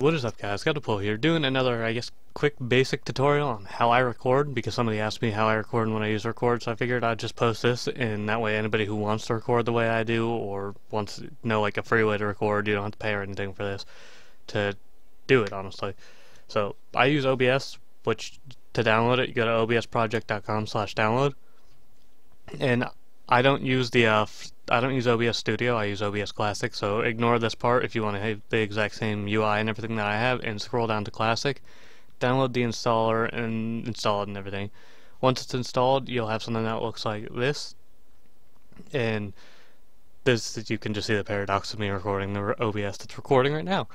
What is up guys, Godly Polo here, doing another, I guess, quick basic tutorial on how I record, because somebody asked me how I record and when I use record, so I figured I'd just post this, and that way anybody who wants to record the way I do, or wants to know like a free way to record, you don't have to pay or anything for this, to do it, honestly. So, I use OBS, which, to download it, you go to obsproject.com slash download, and I don't use the uh, I don't use OBS Studio. I use OBS Classic. So ignore this part if you want to have the exact same UI and everything that I have, and scroll down to Classic. Download the installer and install it and everything. Once it's installed, you'll have something that looks like this, and this you can just see the paradox of me recording the OBS that's recording right now.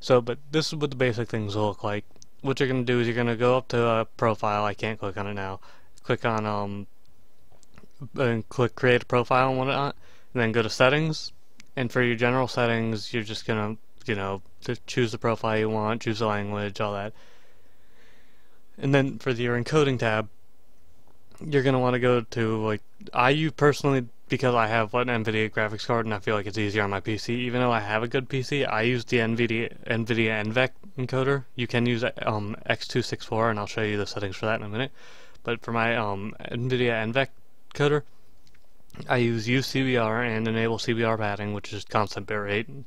So, but this is what the basic things look like. What you're gonna do is you're gonna go up to a profile. I can't click on it now. Click on um and click create a profile and whatnot, and then go to settings. And for your general settings, you're just gonna, you know, choose the profile you want, choose the language, all that. And then for your encoding tab, you're gonna want to go to like I use personally because I have an NVIDIA graphics card and I feel like it's easier on my PC. Even though I have a good PC, I use the NVIDIA NVIDIA NVENC encoder. You can use um, X264, and I'll show you the settings for that in a minute. But for my um, NVIDIA NVENC coder. I use UCBR and enable CBR padding, which is constant bitrate.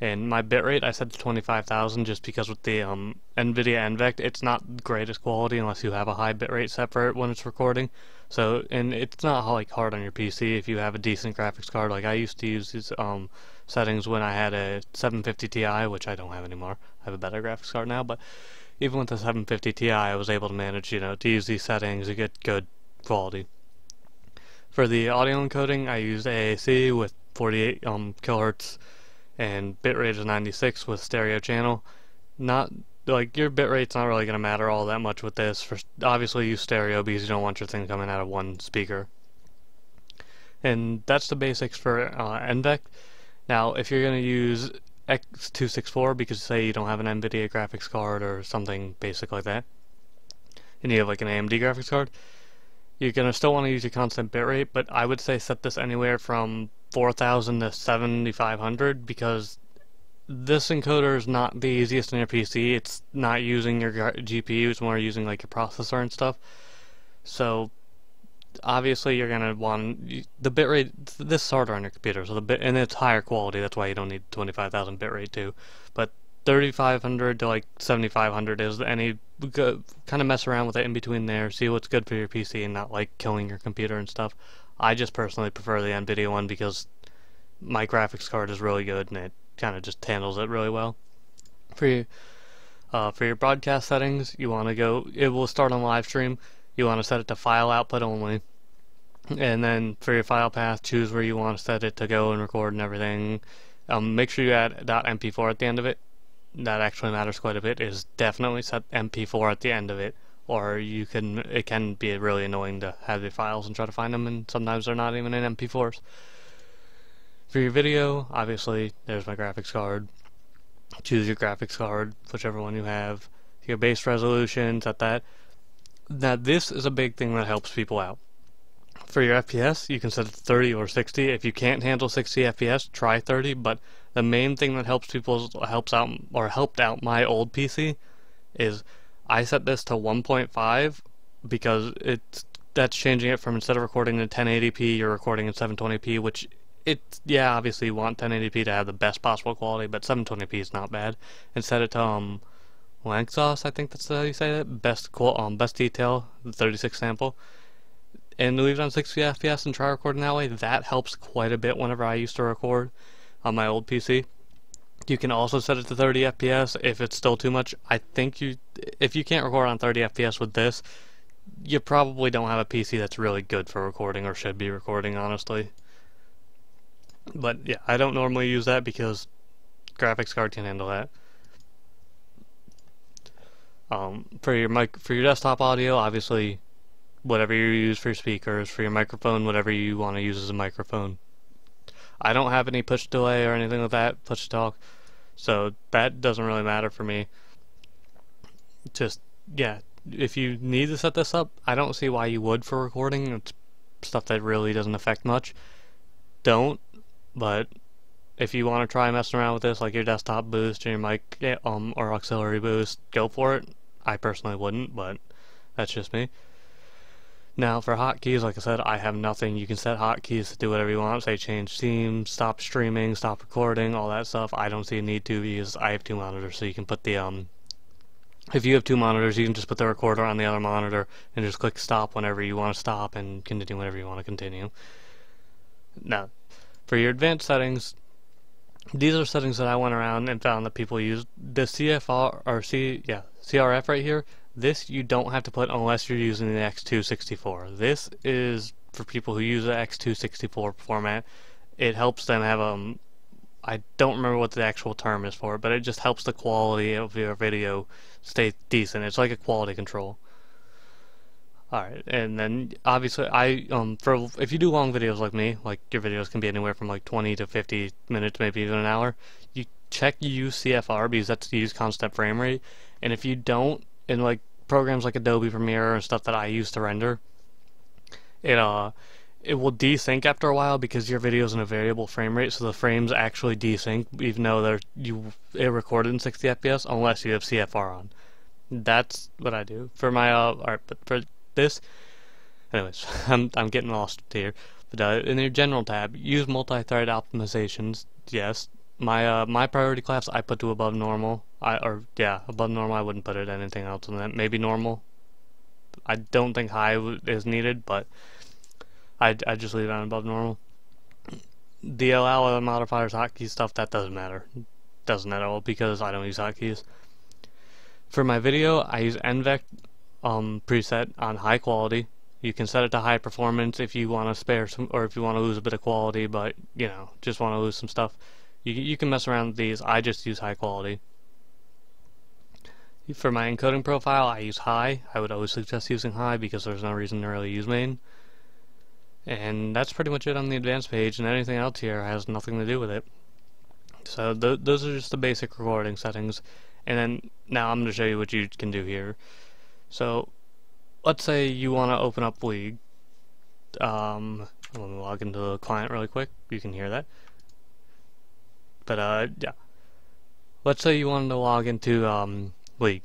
And my bitrate I set to 25,000 just because with the um, NVIDIA NVENC, it's not the greatest quality unless you have a high bitrate set for it when it's recording. So, and it's not like hard on your PC if you have a decent graphics card. Like I used to use these um, settings when I had a 750 Ti, which I don't have anymore. I have a better graphics card now, but even with the 750 Ti, I was able to manage, you know, to use these settings to get good quality. For the audio encoding, I used AAC with 48 um, kilohertz and bitrate is 96 with stereo channel. Not like your bitrate's not really gonna matter all that much with this. For obviously use stereo because you don't want your thing coming out of one speaker. And that's the basics for uh, NVENC. Now, if you're gonna use X264 because say you don't have an NVIDIA graphics card or something basic like that, and you have like an AMD graphics card, you're going to still want to use your constant bitrate, but I would say set this anywhere from 4000 to 7500 because this encoder is not the easiest in your PC. It's not using your GPU, it's more using like your processor and stuff. So obviously you're gonna want the bitrate. This is harder on your computer, so the bit and it's higher quality. That's why you don't need 25,000 bitrate too. But 3500 to like 7500 is any kind of mess around with it in between there see what's good for your PC and not like killing your computer and stuff. I just personally prefer the Nvidia one because my graphics card is really good and it kind of just handles it really well. For you uh, for your broadcast settings you want to go it will start on live stream. You want to set it to file output only. And then for your file path choose where you want to set it to go and record and everything. Um, make sure you add .mp4 at the end of it that actually matters quite a bit is definitely set MP4 at the end of it or you can it can be really annoying to have the files and try to find them and sometimes they're not even in MP4s. For your video, obviously there's my graphics card. Choose your graphics card, whichever one you have. Your base resolution, set that. Now this is a big thing that helps people out. For your FPS, you can set it to 30 or 60. If you can't handle 60 FPS, try 30, but the main thing that helps people helps out or helped out my old PC is I set this to 1.5 because it's that's changing it from instead of recording in 1080p you're recording in 720p which it yeah obviously you want 1080p to have the best possible quality but 720p is not bad. And set it to um Lanczos I think that's how you say it. Best um best detail 36 sample. And leave it on 60 FPS and try recording that way. That helps quite a bit whenever I used to record on my old PC. You can also set it to 30 FPS if it's still too much. I think you, if you can't record on 30 FPS with this, you probably don't have a PC that's really good for recording or should be recording, honestly. But yeah, I don't normally use that because graphics card can handle that. Um, for your mic, for your desktop audio, obviously, whatever you use for your speakers, for your microphone, whatever you want to use as a microphone. I don't have any push delay or anything like that, push talk, so that doesn't really matter for me. Just, yeah, if you need to set this up, I don't see why you would for recording. It's stuff that really doesn't affect much. Don't, but if you want to try messing around with this, like your desktop boost and your mic um, or auxiliary boost, go for it. I personally wouldn't, but that's just me. Now, for hotkeys, like I said, I have nothing. You can set hotkeys to do whatever you want. Say change theme, stop streaming, stop recording, all that stuff. I don't see a need to because I have two monitors, so you can put the um. If you have two monitors, you can just put the recorder on the other monitor and just click stop whenever you want to stop and continue whenever you want to continue. Now, for your advanced settings, these are settings that I went around and found that people use. The CFR or C yeah CRF right here this you don't have to put unless you're using the X264. This is for people who use the X264 format. It helps them have um I don't remember what the actual term is for, but it just helps the quality of your video stay decent. It's like a quality control. Alright, and then obviously I um for if you do long videos like me, like your videos can be anywhere from like 20 to 50 minutes, maybe even an hour, you check use CFR because that's the use constant frame rate. And if you don't, in like programs like Adobe Premiere and stuff that I use to render, it uh it will desync after a while because your video is in a variable frame rate, so the frames actually desync even though they're you it recorded in 60 FPS unless you have CFR on. That's what I do for my uh art, but for this, anyways, I'm I'm getting lost here. But uh, in your general tab, use multi-thread optimizations. Yes, my uh, my priority class I put to above normal. I or yeah, above normal. I wouldn't put it anything else than that. Maybe normal. I don't think high is needed, but I I just leave it on above normal. Other modifiers hotkey stuff that doesn't matter. Doesn't at all because I don't use hotkeys. For my video, I use NVENC um, preset on high quality. You can set it to high performance if you want to spare some, or if you want to lose a bit of quality, but you know, just want to lose some stuff. You, you can mess around with these. I just use high quality. For my encoding profile, I use high. I would always suggest using high because there's no reason to really use main. And that's pretty much it on the advanced page, and anything else here has nothing to do with it. So th those are just the basic recording settings. And then now I'm going to show you what you can do here. So let's say you want to open up League. Um, let me log into the client really quick. You can hear that. But uh, yeah. Let's say you wanted to log into um, League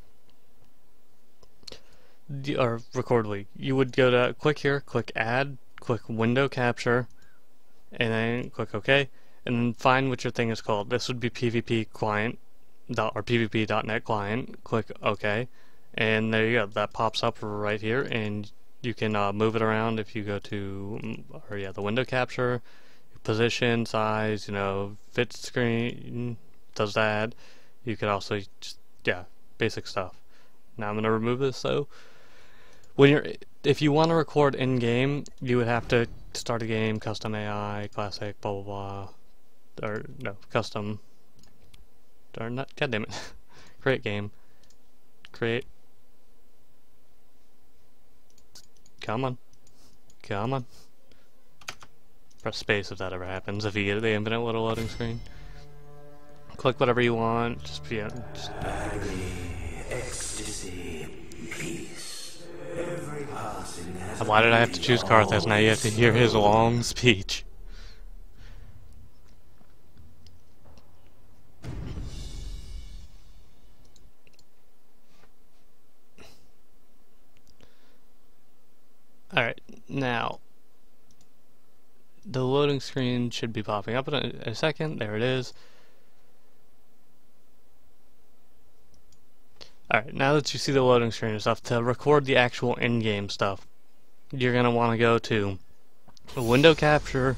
or record League. You would go to click here, click Add, click Window Capture, and then click OK, and then find what your thing is called. This would be PvP client or PvP.net client. Click OK, and there you go. That pops up right here, and you can uh, move it around if you go to, mm, or yeah, the window capture position, size, you know, fit screen, does that. You could also just, yeah, basic stuff. Now I'm going to remove this, so when you're, if you want to record in-game, you would have to start a game, custom AI, classic, blah, blah, blah, or, no, custom, darn not, god damn it, create game, create, come on, come on. Press space if that ever happens, if you get the infinite little loading screen. Click whatever you want, just be just ecstasy, peace. Why did I have to choose Karthus? Now you have to hear his long speech. Alright, now the loading screen should be popping up in a, a second. There it is. Alright, now that you see the loading screen and stuff, to record the actual in-game stuff, you're going to want to go to window capture,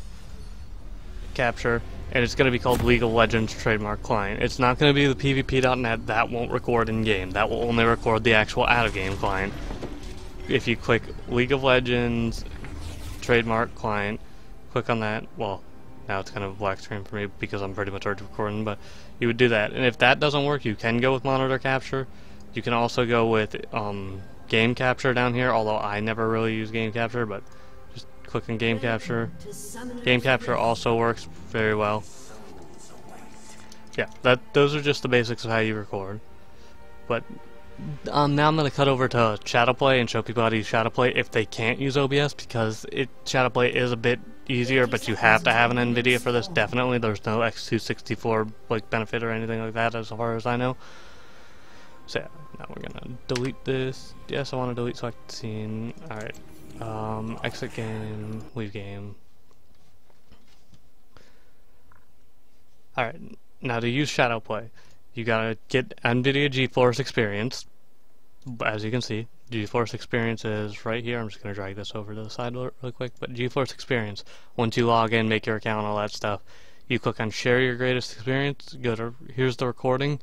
capture, and it's going to be called League of Legends trademark client. It's not going to be the PvP.net, that won't record in-game. That will only record the actual out-of-game client. If you click League of Legends trademark client, click on that, well, now it's kind of a black screen for me because I'm pretty much already recording, but you would do that. And if that doesn't work, you can go with monitor capture. You can also go with um, game capture down here, although I never really use game capture, but just click on game capture. Game capture also works very well. Yeah, that those are just the basics of how you record. But um, now I'm going to cut over to Shadowplay and show people how to use Shadowplay if they can't use OBS because it Shadowplay is a bit easier, but you have to have an NVIDIA for this, definitely. There's no X264 like benefit or anything like that as far as I know. So yeah, now we're gonna delete this. Yes, I want to delete select scene. Alright. Um, exit game, leave game. Alright, now to use Shadow Play, you gotta get NVIDIA GeForce Experience. As you can see, GeForce Experience is right here. I'm just gonna drag this over to the side really quick. But GeForce Experience, once you log in, make your account, all that stuff, you click on Share Your Greatest Experience. Go to here's the recording.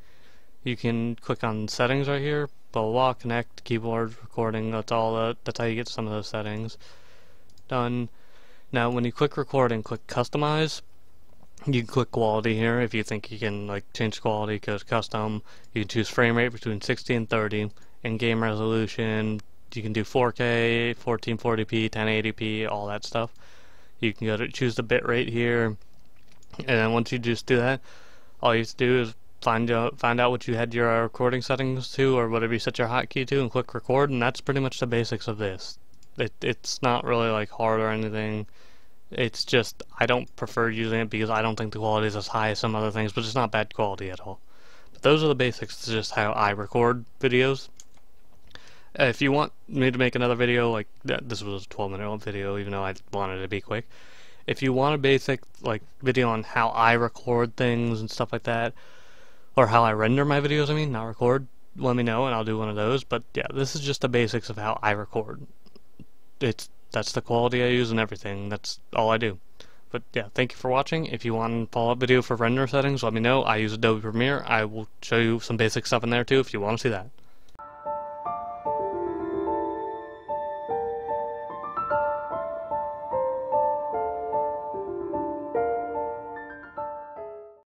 You can click on Settings right here. Blah blah, blah connect keyboard recording. That's all. That's how you get some of those settings done. Now, when you click Recording, click Customize you can click quality here if you think you can like change quality because custom you can choose frame rate between 60 and 30 and game resolution you can do 4k 1440p 1080p all that stuff you can go to choose the bit rate here and then once you just do that all you have to do is find out find out what you had your recording settings to or whatever you set your hotkey to and click record and that's pretty much the basics of this it, it's not really like hard or anything it's just, I don't prefer using it because I don't think the quality is as high as some other things, but it's not bad quality at all. But those are the basics, it's just how I record videos. Uh, if you want me to make another video, like, this was a 12 minute long video, even though I wanted it to be quick. If you want a basic, like, video on how I record things and stuff like that, or how I render my videos, I mean, not record, let me know and I'll do one of those. But yeah, this is just the basics of how I record. It's that's the quality I use and everything. That's all I do. But yeah, thank you for watching. If you want a follow-up video for render settings, let me know. I use Adobe Premiere. I will show you some basic stuff in there too if you want to see that.